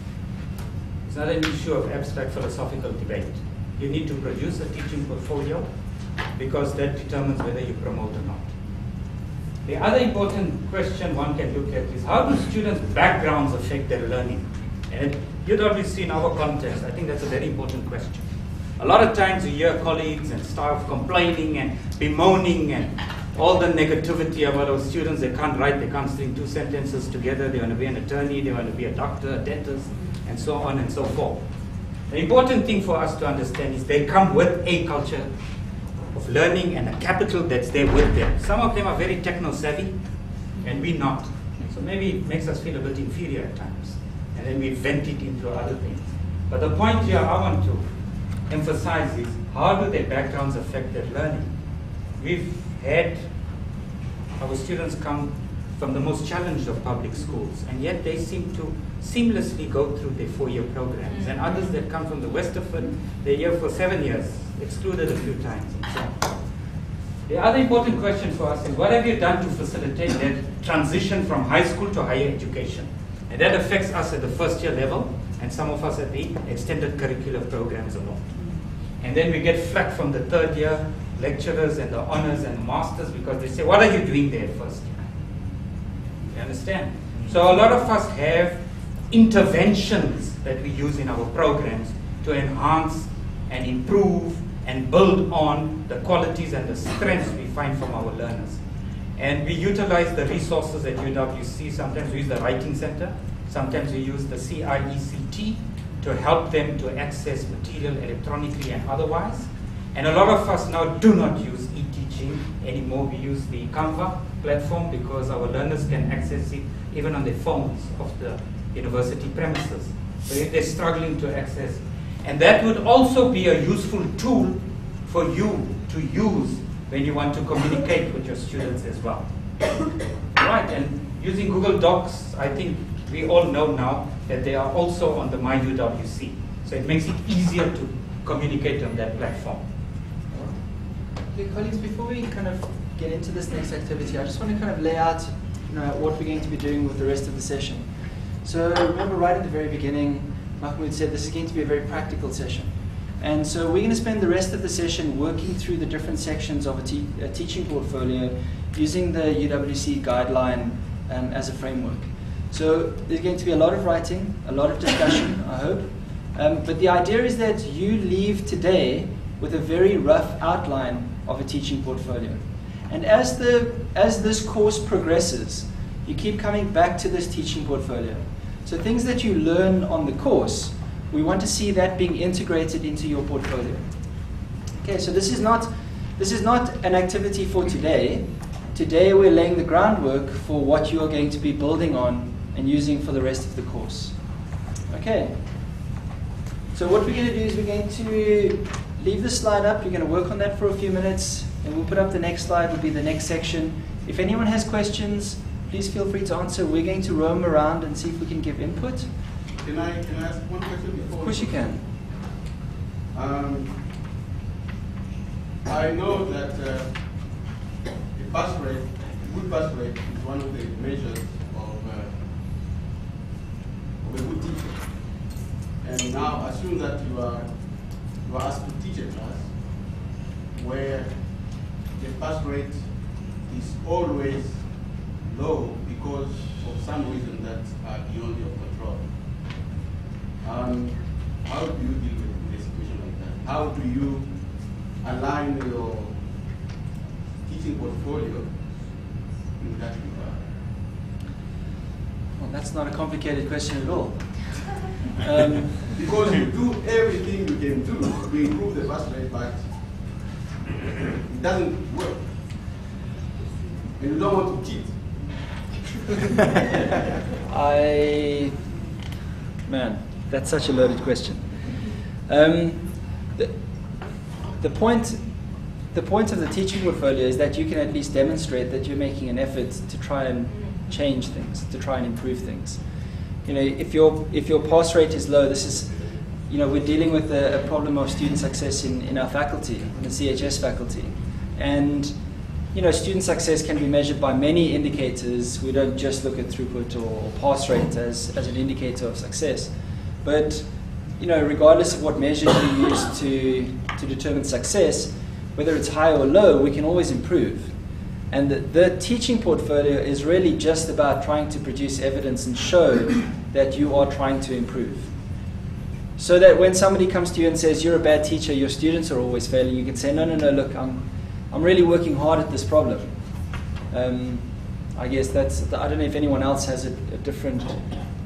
It's not an issue of abstract philosophical debate. You need to produce a teaching portfolio because that determines whether you promote or not. The other important question one can look at is how do students' backgrounds affect their learning? And you'd see in our context, I think that's a very important question. A lot of times you hear colleagues and staff complaining and bemoaning and all the negativity about our students. They can't write, they can't string two sentences together. They want to be an attorney, they want to be a doctor, a dentist, and so on and so forth. The important thing for us to understand is they come with a culture of learning and a capital that's there with them. Some of them are very techno savvy, and we not. So maybe it makes us feel a bit inferior at times, and then we vent it into other things. But the point here I want to emphasize is how do their backgrounds affect their learning? We've had our students come from the most challenged of public schools, and yet they seem to seamlessly go through their four-year programs. And mm-hmm. others that come from the west of Westerford, they're here for seven years, excluded a few times, so. The other important question for us is what have you done to facilitate that transition from high school to higher education? And that affects us at the first year level, and some of us at the extended curricular programs a lot. Mm-hmm. And then we get flack from the third year lecturers and the honors and masters because they say, what are you doing there first year? You understand? So a lot of us have interventions that we use in our programs to enhance and improve and build on the qualities and the strengths we find from our learners. And we utilize the resources at UWC. Sometimes we use the Writing Center. Sometimes we use the CIECT to help them to access material electronically and otherwise. And a lot of us now do not use e-teaching anymore. We use the iKamva platform because our learners can access it even on their phones of the university premises. So they're struggling to access, and that would also be a useful tool for you to use when you want to communicate with your students as well. right, and using Google Docs, I think we all know now that they are also on the MyUWC. So it makes it easier to communicate on that platform. Okay, colleagues, before we kind of get into this next activity, I just want to kind of lay out you know, what we're going to be doing with the rest of the session. So remember right at the very beginning, Mahmoud said this is going to be a very practical session. And so we're going to spend the rest of the session working through the different sections of a, te a teaching portfolio using the UWC guideline um, as a framework. So there's going to be a lot of writing, a lot of discussion, I hope. Um, but the idea is that you leave today with a very rough outline of a teaching portfolio. And as, the, as this course progresses, you keep coming back to this teaching portfolio. So things that you learn on the course, we want to see that being integrated into your portfolio. Okay, so this is not, this is not an activity for today. Today we're laying the groundwork for what you are going to be building on and using for the rest of the course. Okay. So what we're going to do is we're going to leave the slide up. You're going to work on that for a few minutes, and we'll put up the next slide, will be the next section. If anyone has questions, please feel free to answer. We're going to roam around and see if we can give input. Can I, can I ask one question before? Of course you can. Um, I know that uh, the pass rate, good pass rate is one of the measures of, uh, of a good teacher. And now assume that you are, you are asked to teach a class where the pass rate is always low because of some reason that are beyond your control. Um, how do you deal with a situation like that? How do you align your teaching portfolio in that regard? Well, that's not a complicated question at all. Um, Because you do everything you can do to improve the pass rate, but it doesn't work. And you don't want to cheat. I, man, that's such a loaded question. Um, the, the point, the point of the teaching portfolio is that you can at least demonstrate that you're making an effort to try and change things, to try and improve things. You know, if your if your pass rate is low, this is, you know, we're dealing with a, a problem of student success in, in our faculty, in the CHS faculty, and you know, student success can be measured by many indicators. We don't just look at throughput or, pass rate as, as an indicator of success. But, you know, regardless of what measures you use to, to determine success, whether it's high or low, we can always improve. And the, the teaching portfolio is really just about trying to produce evidence and show that you are trying to improve. So that when somebody comes to you and says, You're a bad teacher, your students are always failing, you can say, No, no, no, look, I'm, I'm really working hard at this problem. Um, I guess that's, I don't know if anyone else has a, a different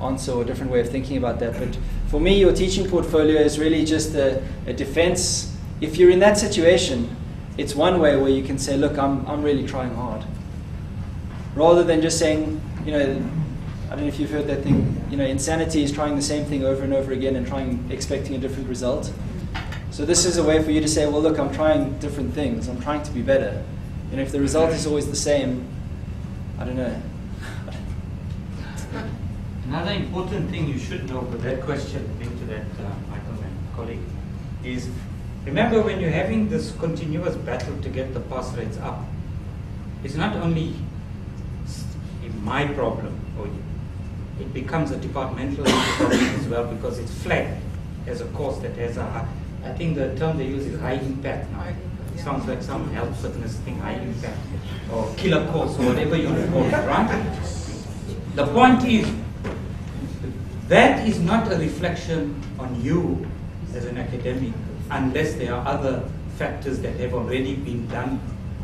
answer or a different way of thinking about that, but for me, your teaching portfolio is really just a, a defense. If you're in that situation, it's one way where you can say, look, I'm, I'm really trying hard. Rather than just saying, you know, I don't know if you've heard that thing, you know, insanity is trying the same thing over and over again and trying, expecting a different result. So this is a way for you to say, well, look, I'm trying different things. I'm trying to be better. And if the result is always the same, I don't know. Another important thing you should know with that question, linked to that, uh, Michael, colleague, is remember when you're having this continuous battle to get the pass rates up, it's not only my problem, or it becomes a departmental problem as well because it's flagged as a course that has a, I think the term they use is high impact now. It sounds like some health fitness thing, high impact, or killer course, or whatever you want to call it, right? The point is, that is not a reflection on you as an academic unless there are other factors that have already been done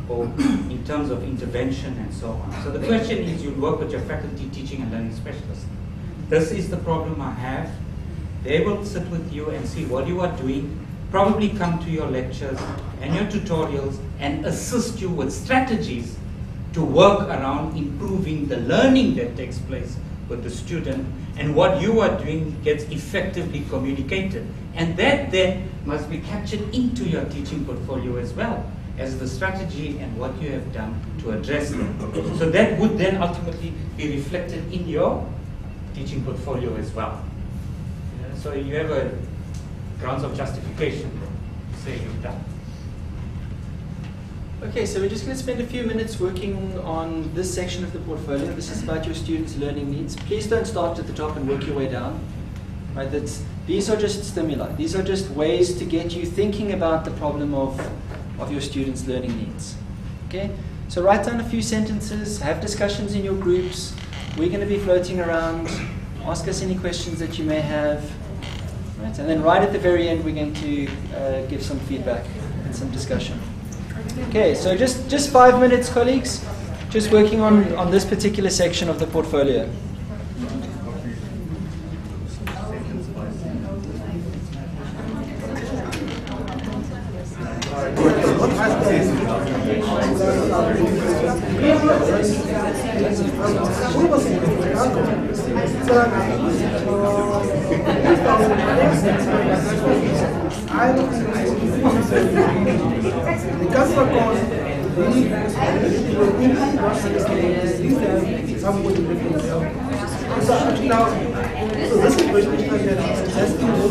or in terms of intervention and so on. So the question is you work with your faculty teaching and learning specialist. This is the problem I have. They will sit with you and see what you are doing, probably come to your lectures and your tutorials and assist you with strategies to work around improving the learning that takes place with the student and what you are doing gets effectively communicated. And that then must be captured into your teaching portfolio as well as the strategy and what you have done to address them. So that would then ultimately be reflected in your teaching portfolio as well. So you have a grounds of justification say you've done. Okay, so we're just going to spend a few minutes working on this section of the portfolio. This is about your students' learning needs. Please don't start at the top and work your way down. Right? That's, these are just stimuli. These are just ways to get you thinking about the problem of, of your students' learning needs. Okay? So write down a few sentences, have discussions in your groups. We're going to be floating around. Ask us any questions that you may have. Right? And then right at the very end, we're going to uh, give some feedback and some discussion. Okay, so just, just five minutes, colleagues. Just working on, on this particular section of the portfolio. The customer calls, we will include what understanding somewhat different. So now, so this is very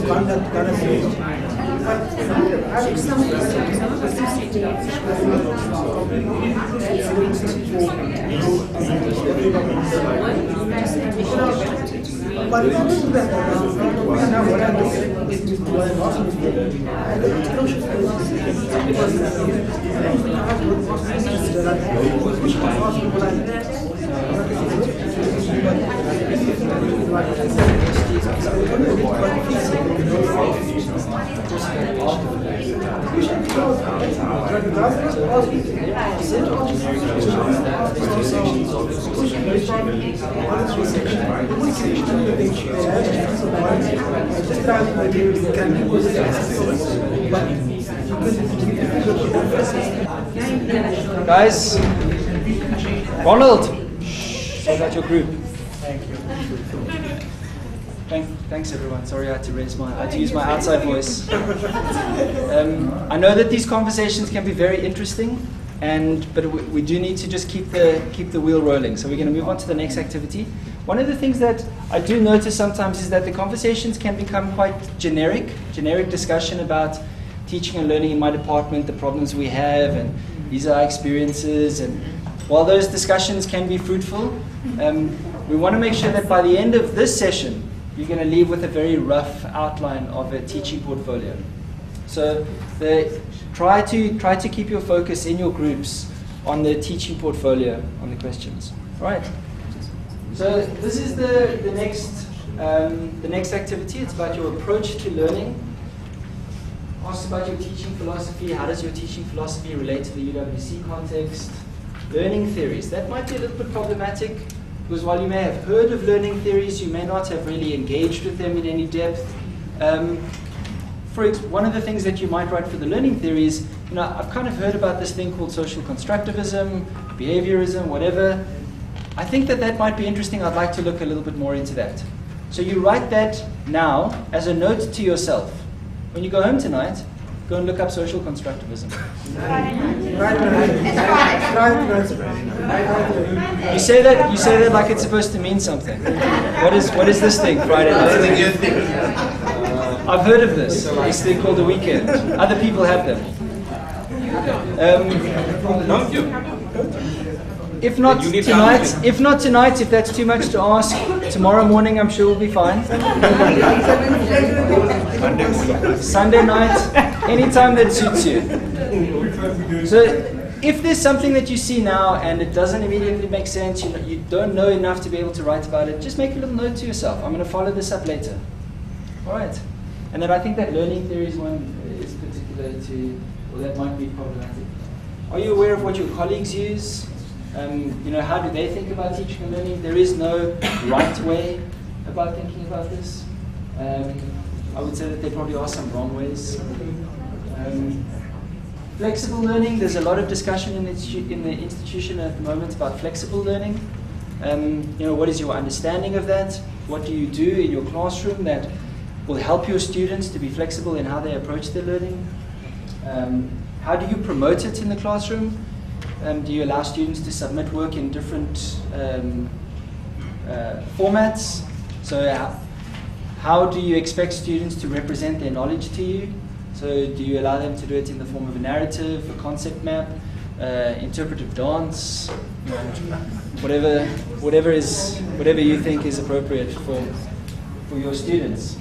like that. But it's not that, now what I do is to do a lot of the pode ter um problema. Eu não sei Thank you. Guys, Ronald, so that your group. Thank you. Thank, thanks everyone. Sorry I had to raise my, I had to use my outside voice. Um, I know that these conversations can be very interesting and but we, we do need to just keep the keep the wheel rolling. So we're going to move on to the next activity. One of the things that I do notice sometimes is that the conversations can become quite generic, generic discussion about teaching and learning in my department, the problems we have, and these are our experiences. And while those discussions can be fruitful, um, we want to make sure that by the end of this session, you're going to leave with a very rough outline of a teaching portfolio. So the, try to try to keep your focus in your groups on the teaching portfolio on the questions. All right. So this is the the next um, the next activity. It's about your approach to learning. Ask about your teaching philosophy. How does your teaching philosophy relate to the UWC context? Learning theories. That might be a little bit problematic because while you may have heard of learning theories, you may not have really engaged with them in any depth. Um, for one of the things that you might write for the learning theory is, you know, I've kind of heard about this thing called social constructivism, behaviorism, whatever. I think that that might be interesting. I'd like to look a little bit more into that. So you write that now as a note to yourself. When you go home tonight, go and look up social constructivism. You say that you say that like it's supposed to mean something. What is what is this thing Friday night? I've heard of this. This thing called the weekend. Other people have them. Um, if not tonight, if not tonight, if that's too much to ask, tomorrow morning I'm sure we'll be fine. Sunday night, anytime that suits you. So, if there's something that you see now and it doesn't immediately make sense, you, know, you don't know enough to be able to write about it, just make a little note to yourself. I'm going to follow this up later. All right. And then I think that learning theories one is particular to, or that might be problematic. Are you aware of what your colleagues use? Um, you know, how do they think about teaching and learning? There is no right way about thinking about this. Um, I would say that there probably are some wrong ways. Um, flexible learning, there's a lot of discussion in the, in the institution at the moment about flexible learning. Um, you know, what is your understanding of that? What do you do in your classroom that will help your students to be flexible in how they approach their learning? Um, how do you promote it in the classroom? Um, do you allow students to submit work in different um, uh, formats? So, how, how do you expect students to represent their knowledge to you? So, do you allow them to do it in the form of a narrative, a concept map, uh, interpretive dance, whatever, whatever is, whatever you think is appropriate for, for your students?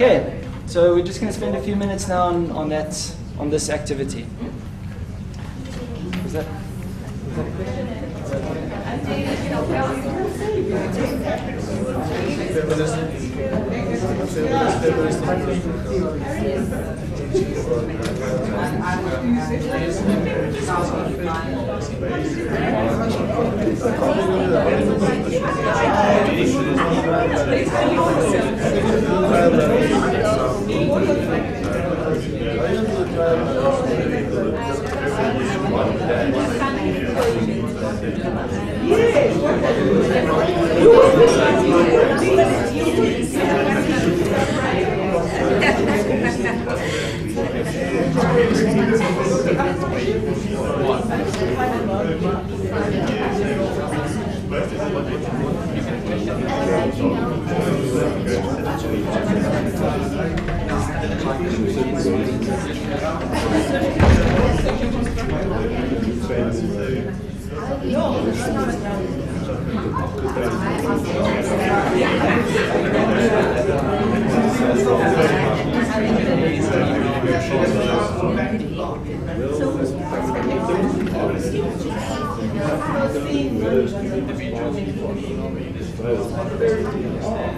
Okay, so we're just going to spend a few minutes now on, on that, on this activity. Is that? Which of the following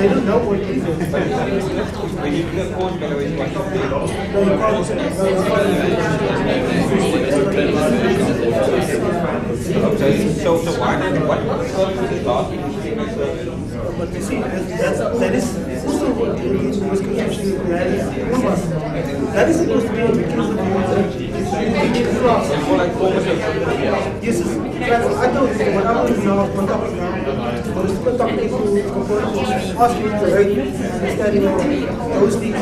they don't know what it is. When what so, so why did, what service? But you see, that's, that is also what the misconception we have. That is supposed to be So more like formative. Yes, that's, I told you, when I talking to asking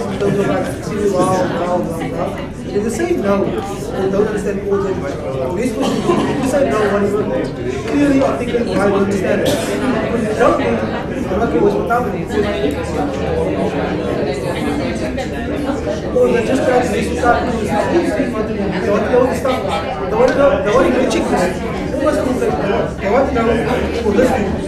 in terms of like, see, wow, wow, wow, wow. If they say no, they don't the what is? Clearly articulate why you understand it. Don't think, I'm not going to waste No, they're just trying to. They want to know stuff. They they want to know checklist. They must be like, they want to know for this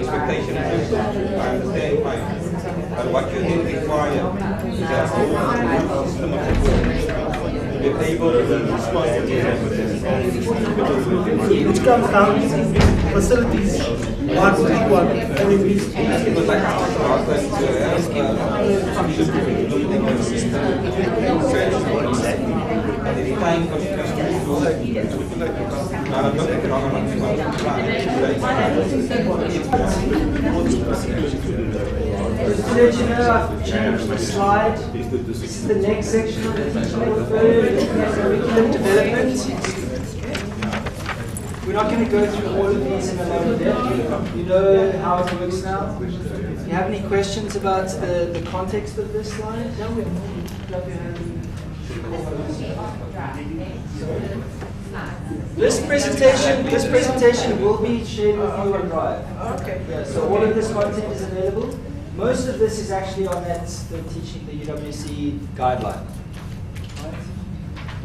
expectation is I understand what you require is a system of support. Which comes down to facilities, three, one, and we Because like I was asked to ask some specific building and system. Just to let you know, I've changed the slide. This is the next section curriculum development. We're not going to go through all of these in a lot of depth. You know how it works now. Do you have any questions about the, the context of this slide? No, we Clap This presentation, this presentation will be shared with you on Drive. Okay. Yeah, so all of this content is available. Most of this is actually on that the teaching the UWC guideline.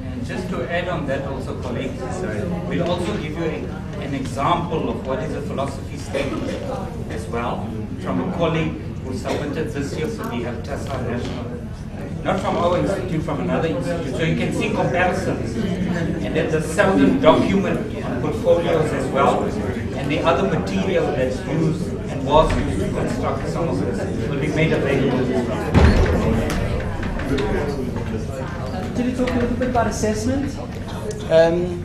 And just to add on that also, colleagues, uh, we'll also give you a, an example of what is a philosophy statement as well from a colleague who submitted this year, so we have TESA National. Not from our institute, from another institute. So you can see comparisons. And then the Seldin document on portfolios as well, and the other material that's used and was used to construct some of this will be made available. Did you talk a little bit about assessment? Um,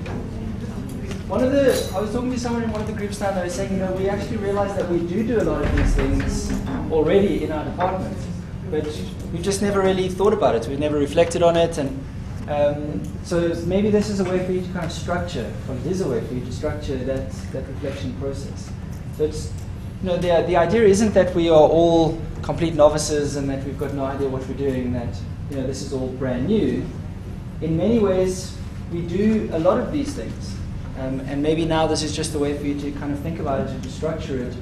one of the, I was talking to someone in one of the groups now, they were saying, you know, we actually realize that we do do a lot of these things already in our department, but we just never really thought about it. We've never reflected on it, and um, so maybe this is a way for you to kind of structure, well, it is a way for you to structure that, that reflection process. So it's, you know, the, the idea isn't that we are all complete novices and that we've got no idea what we're doing, that, you know, this is all brand new. In many ways, we do a lot of these things. Um, and maybe now this is just a way for you to kind of think about it and to structure it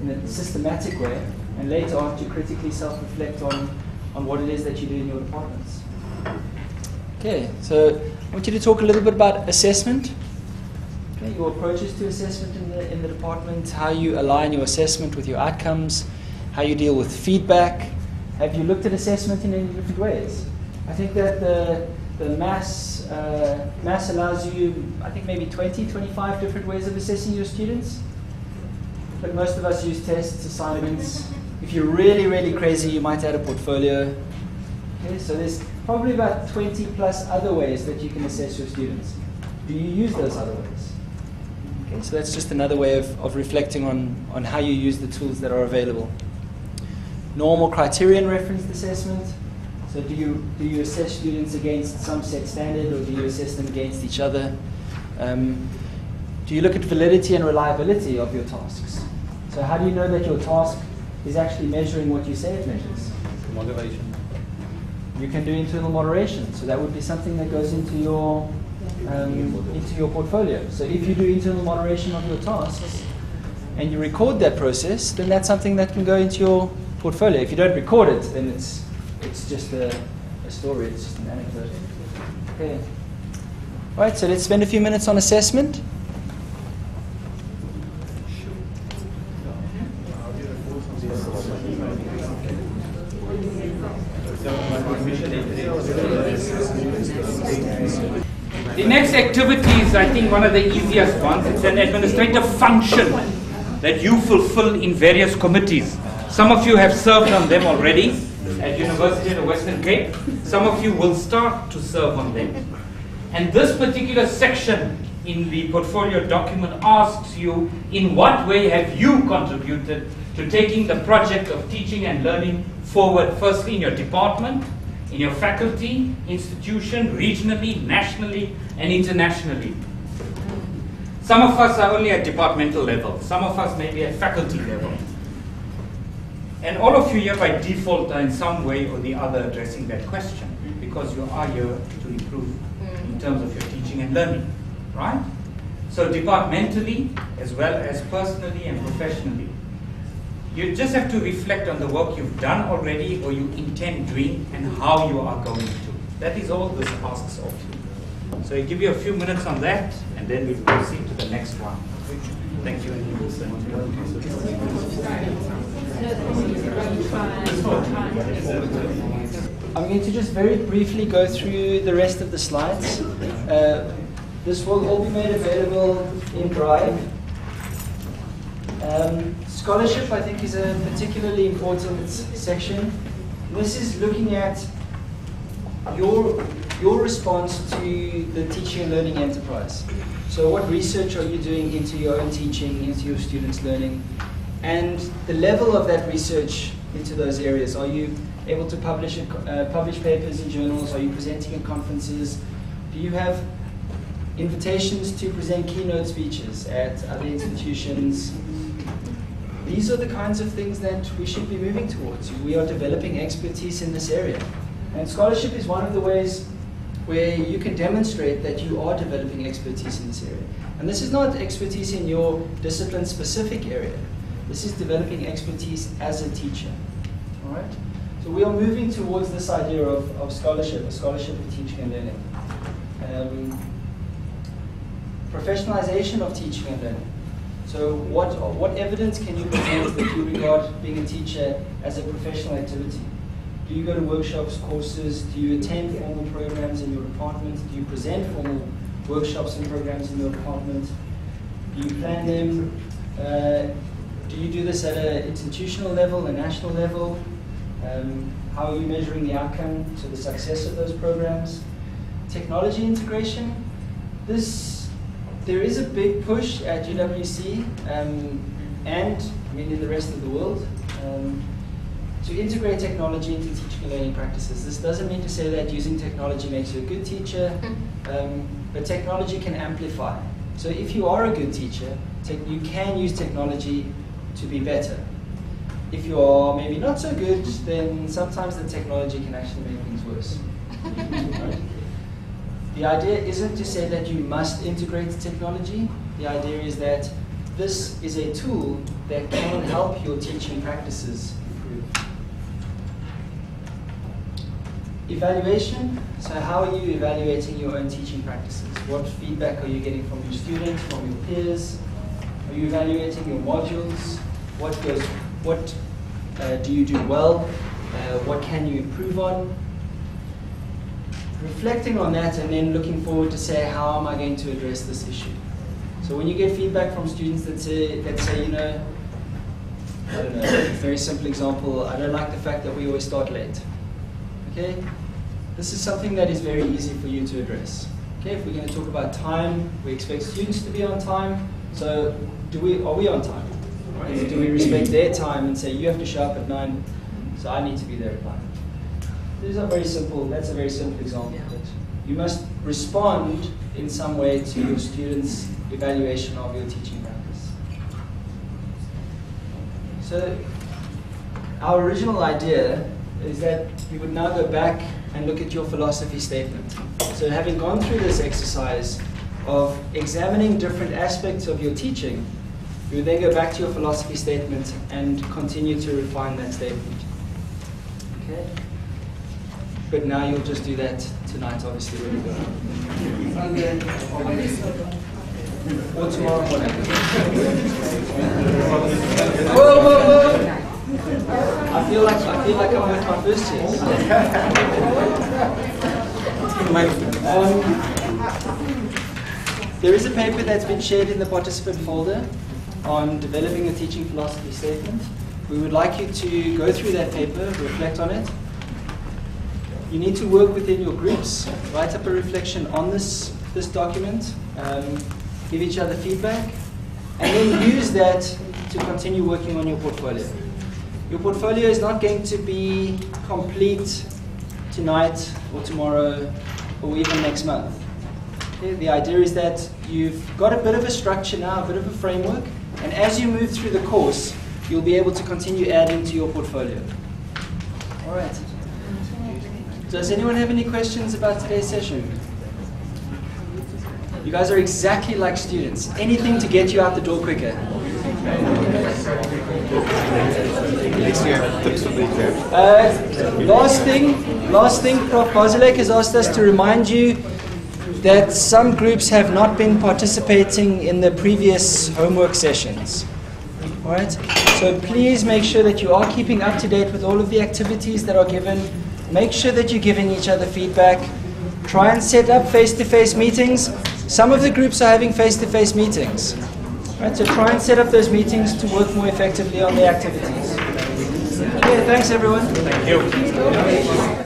in a systematic way, and later on to critically self-reflect on, on what it is that you do in your departments. Okay, so I want you to talk a little bit about assessment. Okay, your approaches to assessment in the, in the department, how you align your assessment with your outcomes, how you deal with feedback. Have you looked at assessment in any different ways? I think that the, the mass, uh, mass allows you, I think maybe 20, 25 different ways of assessing your students. But most of us use tests, assignments. If you're really, really crazy, you might add a portfolio. Okay, so there's probably about 20 plus other ways that you can assess your students. Do you use those other ways? Okay, so that's just another way of, of reflecting on, on how you use the tools that are available. Normal criterion referenced assessment. So do you, do you assess students against some set standard or do you assess them against each other? Um, do you look at validity and reliability of your tasks? So how do you know that your task is actually measuring what you say it measures? Moderation. You can do internal moderation. So that would be something that goes into your um, into your portfolio. So if you do internal moderation of your tasks and you record that process, then that's something that can go into your portfolio. If you don't record it, then it's it's just a, a story. It's just an anecdote. Okay. All right. So let's spend a few minutes on assessment. The next activity is, I think, one of the easiest ones. It's an administrative function that you fulfill in various committees. Some of you have served on them already at University of the Western Cape. Some of you will start to serve on them. And this particular section in the portfolio document asks you, in what way have you contributed to taking the project of teaching and learning forward, firstly in your department, in your faculty, institution, regionally, nationally, and internationally. Some of us are only at departmental level, some of us may be at faculty level. And all of you here by default are in some way or the other addressing that question because you are here to improve mm. in terms of your teaching and learning, right? So departmentally as well as personally and professionally. You just have to reflect on the work you've done already or you intend doing and how you are going to. That is all this asks of you. So I give you a few minutes on that and then we'll proceed to the next one. Thank you. I'm going to just very briefly go through the rest of the slides. Uh, this will all be made available in Drive. Um, scholarship, I think, is a particularly important section. This is looking at your, your response to the teaching and learning enterprise. So what research are you doing into your own teaching, into your students' learning, and the level of that research into those areas? Are you able to publish, uh, publish papers in journals? Are you presenting at conferences? Do you have invitations to present keynote speeches at other institutions? These are the kinds of things that we should be moving towards. We are developing expertise in this area. And scholarship is one of the ways where you can demonstrate that you are developing expertise in this area. And this is not expertise in your discipline specific area. This is developing expertise as a teacher. All right? So we are moving towards this idea of, of scholarship, a scholarship of teaching and learning. Um, professionalization of teaching and learning. So what, what evidence can you present that you regard being a teacher as a professional activity? Do you go to workshops, courses? Do you attend formal programs in your department? Do you present formal workshops and programs in your department? Do you plan them? Uh, do you do this at an institutional level, a national level? Um, how are you measuring the outcome to the success of those programs? Technology integration. This, there is a big push at UWC um, and I mean in the rest of the world um, to integrate technology into teaching and learning practices. This doesn't mean to say that using technology makes you a good teacher, um, but technology can amplify. So if you are a good teacher, you can use technology to be better. If you are maybe not so good, then sometimes the technology can actually make things worse. right? The idea isn't to say that you must integrate technology. The idea is that this is a tool that can help your teaching practices Evaluation. So how are you evaluating your own teaching practices? What feedback are you getting from your students, from your peers? Are you evaluating your modules? What goes, what Uh, do you do well? Uh, what can you improve on? Reflecting on that and then looking forward to say, how am I going to address this issue? So when you get feedback from students that say, that say, you know, I don't know, very simple example, I don't like the fact that we always start late. Okay? This is something that is very easy for you to address. Okay, if we're going to talk about time, we expect students to be on time. So do we are we on time? Right? Do we respect their time and say you have to show up at nine, so I need to be there at nine? These are very simple, that's a very simple example. You must respond in some way to your students' evaluation of your teaching practice. So our original idea is that you would now go back and look at your philosophy statement. So having gone through this exercise of examining different aspects of your teaching, you would then go back to your philosophy statement and continue to refine that statement. Okay? But now you'll just do that tonight, obviously, when you go Or tomorrow morning. Whoa, whoa, whoa! I feel like I feel like I'm with my first. Um, there is a paper that's been shared in the participant folder on developing a teaching philosophy statement. We would like you to go through that paper, reflect on it. You need to work within your groups, write up a reflection on this, this document, um, give each other feedback, and then use that to continue working on your portfolio. Your portfolio is not going to be complete tonight or tomorrow or even next month. Okay, the idea is that you've got a bit of a structure now, a bit of a framework, and as you move through the course, you'll be able to continue adding to your portfolio. All right. Does anyone have any questions about today's session? You guys are exactly like students. Anything to get you out the door quicker. Tips for. Uh, last thing, last thing, Prof. Bozalek has asked us to remind you that some groups have not been participating in the previous homework sessions. Alright? So please make sure that you are keeping up to date with all of the activities that are given. Make sure that you're giving each other feedback. Try and set up face-to-face meetings. Some of the groups are having face-to-face meetings. Right, so try and set up those meetings to work more effectively on the activities. Okay, thanks everyone. Thank you.